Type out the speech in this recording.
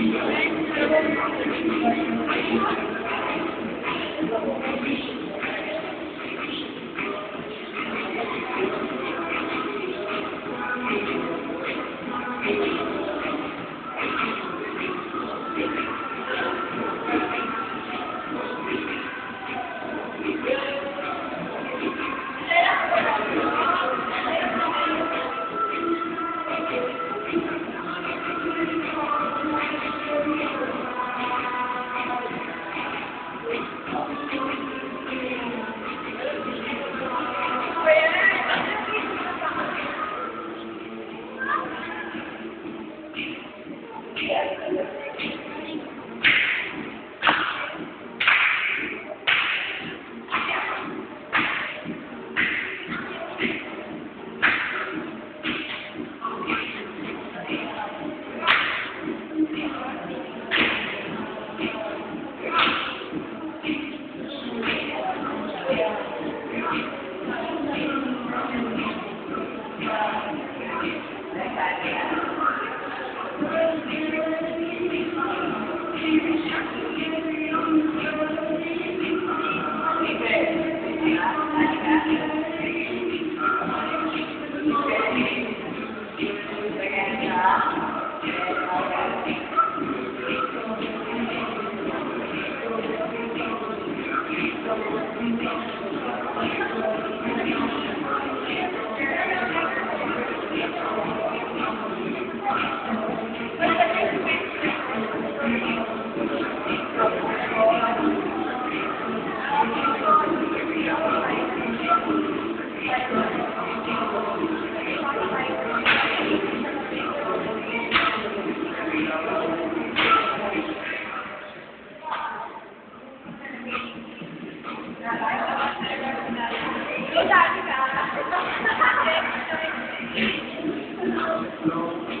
I'm Yeah.